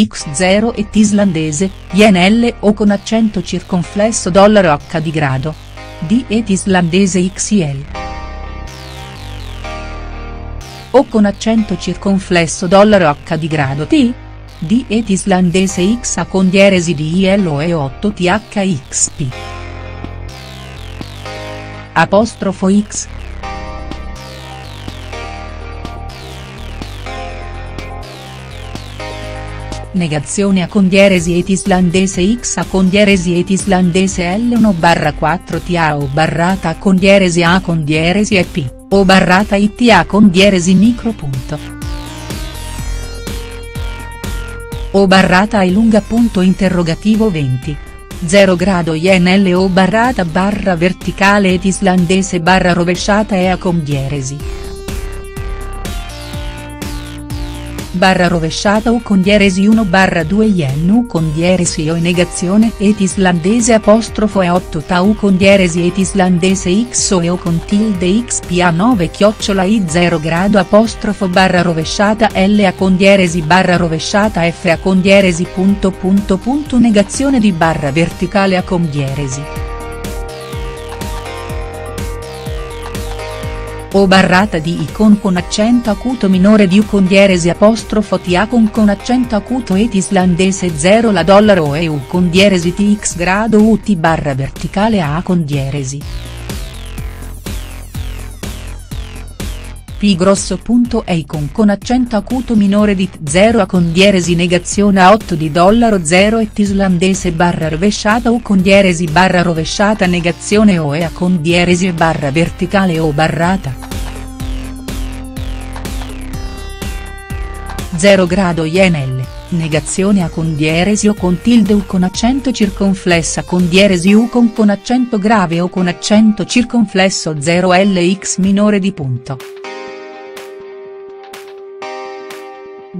X0 et islandese, yen o con accento circonflesso dollaro H di grado. D et islandese XL. O con accento circonflesso dollaro H di grado T? D et islandese X a con dieresi di ILO e 8 THXP. Apostrofo X. Negazione a condieresi et islandese x a condieresi et islandese L1 barra 4 TA o barrata a condieresi A condieresi e P, o barrata IT a condieresi micro punto. O barrata e lunga punto interrogativo 20. 0 grado INL o barrata barra verticale et islandese barra rovesciata e a condieresi. Barra rovesciata U con dieresi 1 barra 2 yen U con dieresi O in negazione et islandese apostrofo e 8 ta U con dieresi et islandese x o e O con tilde xpa 9 chiocciola i 0 grado apostrofo barra rovesciata L a con dieresi barra rovesciata F a con dieresi punto punto punto negazione di barra verticale a con o barrata di icon con accento acuto minore di u con dieresi apostrofo t con con accento acuto et islandese 0 la dollaro e u con dieresi tx grado ut barra verticale a con dieresi. P grosso punto e con accento acuto minore di 0 a con dieresi negazione a 8 di dollaro 0 et islandese barra rovesciata u con dieresi barra rovesciata negazione o e a con dieresi barra verticale o barrata. 0 grado INL, negazione a con dieresi o con tilde u con accento circonflessa con dieresi u con con accento grave o con accento circonflesso 0 LX minore di punto.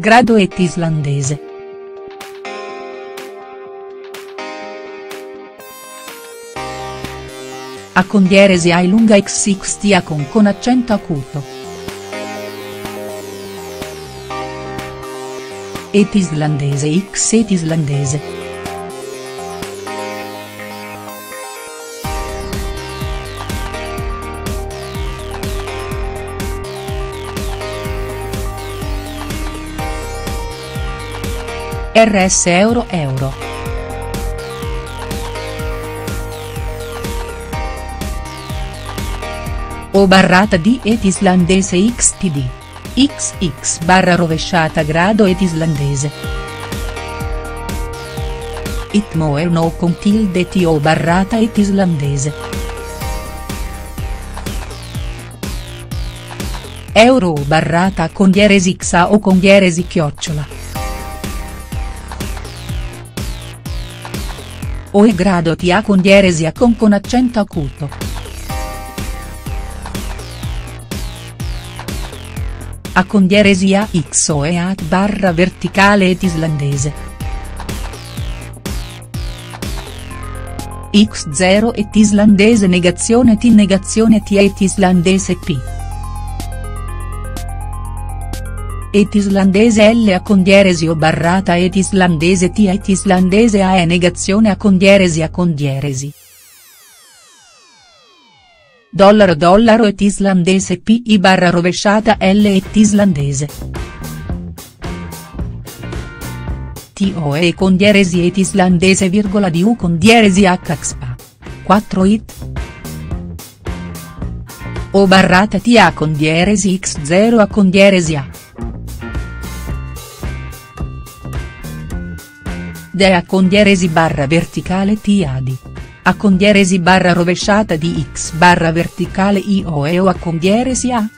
Grado et islandese. A con dieresi ai lunga XX a con con accento acuto. Et islandese X et islandese. RS Euro Euro. O barrata di et islandese XTD. XX barra rovesciata grado et islandese. Itmo e no con tilde t o barrata et islandese. Euro barrata con dieresi xa o con dieresi chiocciola. O e grado TA con dieresi a con con accento acuto. A con dieresi a x o e at barra verticale et islandese. x0 et islandese negazione t negazione t et islandese p. et islandese L a condieresi o barrata et islandese T et islandese A e negazione a condieresi a condieresi. Dollaro dollaro et islandese P I barra rovesciata L et islandese. T O E con dieresi et islandese virgola di U con dieresi H XPA. 4 it. O barrata T A con dieresi X0 a con dieresi A. De a con dieresi barra verticale T A di. A con dieresi barra rovesciata di X barra verticale I O E o a con dieresi A.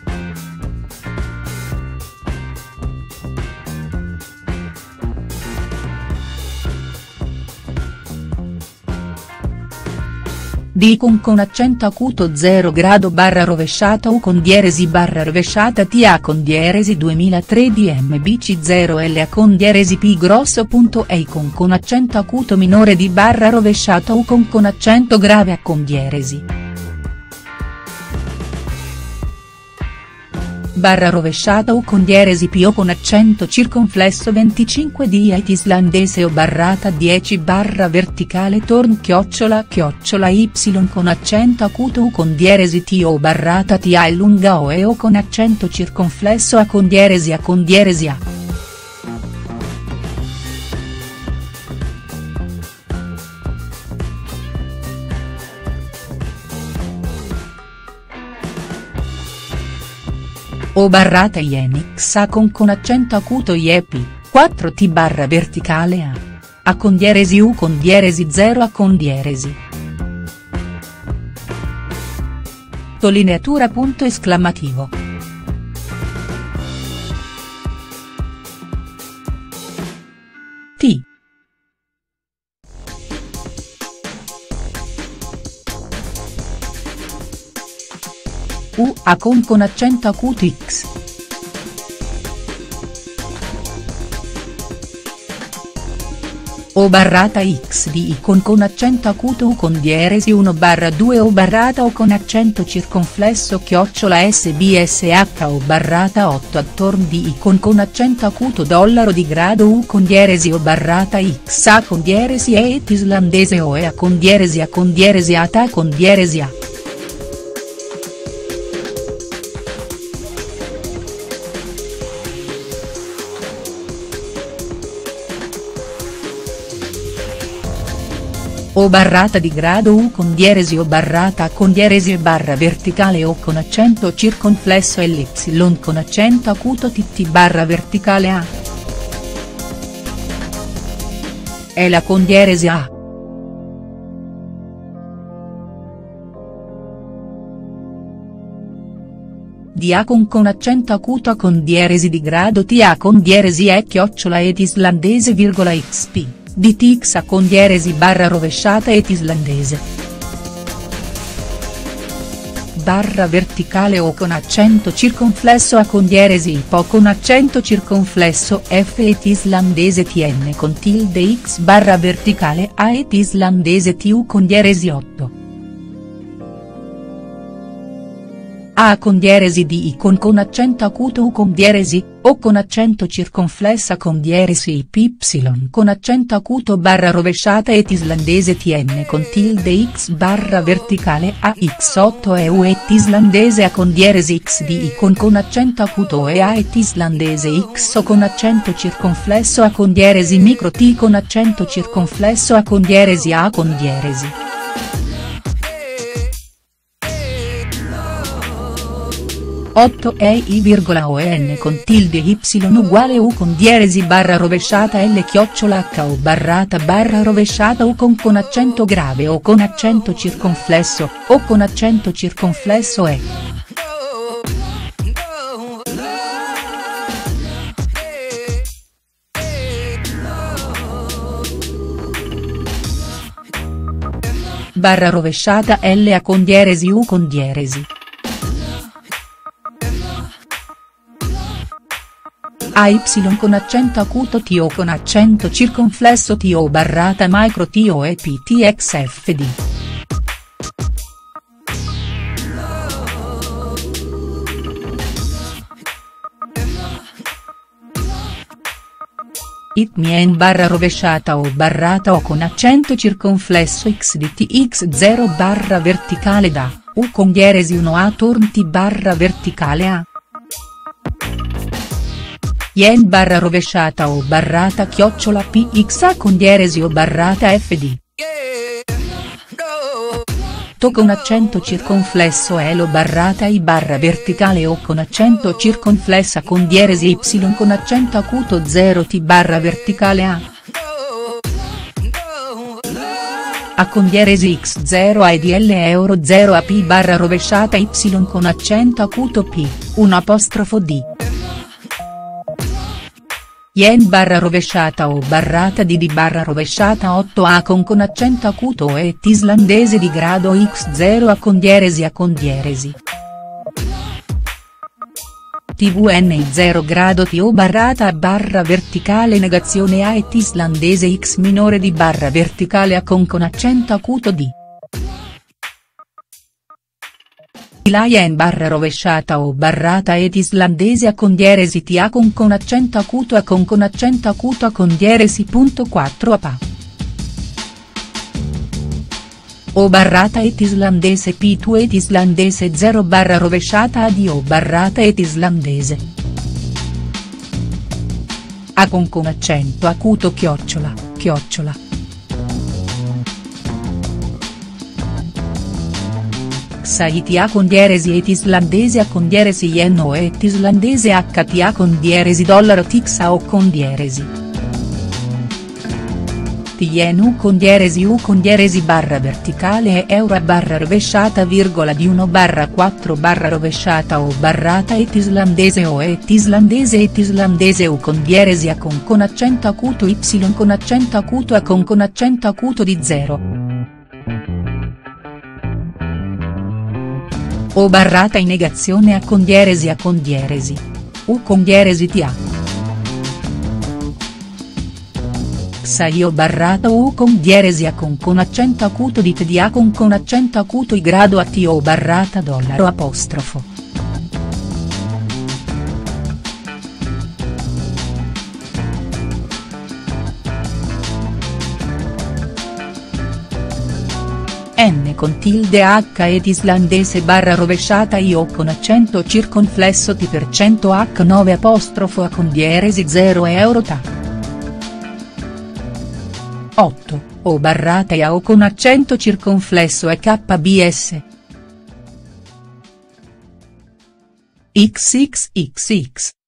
Dicum con accento acuto 0 grado barra rovesciata U con dieresi barra rovesciata TA con dieresi 2003 DMBC 0 L a con dieresi P grosso punto E con con accento acuto minore di barra rovesciata U con con accento grave a con dieresi. Barra rovesciata o con dieresi P o con accento circonflesso 25 di it islandese o barrata 10 barra verticale torn chiocciola chiocciola y con accento acuto o con dieresi T o barrata T a lunga o e o con accento circonflesso a con dieresi a con dieresi a. o barrata ienix a con con accento acuto iepi, 4 t barra verticale a. A con dieresi u con dieresi 0 a con dieresi. Sottolineatura punto esclamativo. U a con con accento acuto x. O barrata x di i con con accento acuto u con dieresi 1 barra 2 o barrata o con accento circonflesso chiocciola sbsh o barrata 8 attorno di i con con accento acuto dollaro di grado u con dieresi o barrata x a con dieresi e et islandese o e a con dieresi a con dieresi a ta con dieresi a. o barrata di grado U con dieresi o barrata con dieresi e barra verticale o con accento circonflesso e l'y con accento acuto tt barra verticale A. È la con dieresi A. di A con con accento acuto a con dieresi di grado T A con dieresi E chiocciola ed islandese virgola xp di Tixa con dieresi barra rovesciata et islandese. Barra verticale o con accento circonflesso a con dieresi po con accento circonflesso f et islandese tn con tilde x barra verticale a et islandese tu con dieresi 8. A con dieresi di I con con accento acuto U con dieresi, o con accento circonflessa con dieresi y con accento acuto barra rovesciata et islandese tn con tilde x barra verticale a x8 e u et islandese a con dieresi x di I con con accento acuto e a et islandese x o con accento circonflesso a con dieresi micro t con accento circonflesso a con dieresi a con dieresi. 8 e i,on con tilde y uguale u con dieresi barra rovesciata l chiocciola h o barrata barra rovesciata u con con accento grave o con accento circonflesso, o con accento circonflesso e. Barra rovesciata L a con dieresi U con dieresi. AY con accento acuto T o con accento circonflesso T o barrata micro T o e PTXFD. It mien barra rovesciata o barrata o con accento circonflesso x di tx0 barra verticale da, u con dieresi 1 a turn t barra verticale a. Yen barra rovesciata o barrata chiocciola pxa con dieresi o barrata fd. To con accento circonflesso elo barrata i barra verticale o con accento circonflessa con dieresi y con accento acuto 0 t barra verticale a. A con dieresi x0 a edl euro 0 a p barra rovesciata y con accento acuto p, un apostrofo d. Yen barra rovesciata o barrata di di barra rovesciata 8a con con accento acuto e islandese di grado x0 a con dieresi a con dieresi. tvn 0 grado t o barrata a barra verticale negazione a et islandese x minore di barra verticale a con con accento acuto di. Lion barra rovesciata o barrata ed islandese a con dieresi tia con con accento acuto a con con accento acuto a con dieresi punto 4 a pa. O barrata et islandese P2 et islandese 0 barra rovesciata ad o barrata et islandese. A con con accento acuto chiocciola, chiocciola. Xaitia con dieresi et islandese a con dieresi yen o et islandese hta con dieresi dollaro tixa o con dieresi. Yen u con dieresi u con dieresi barra verticale e euro barra rovesciata virgola di 1 barra 4 barra rovesciata o barrata et islandese o et islandese et islandese u con dieresi a con con accento acuto y con accento acuto a con con accento acuto di 0. O barrata in negazione a con dieresi a con dieresi. U con dieresi ti a. Xaio barrata U con dieresi a con con accento acuto di te di a con con accento acuto i grado a ti o barrata dollaro apostrofo. N con tilde H ed islandese barra rovesciata IO con accento circonflesso T per cento H9 apostrofo A con dieresi 0 euro ta. 8, O barrata O con accento circonflesso e KBS. XXXX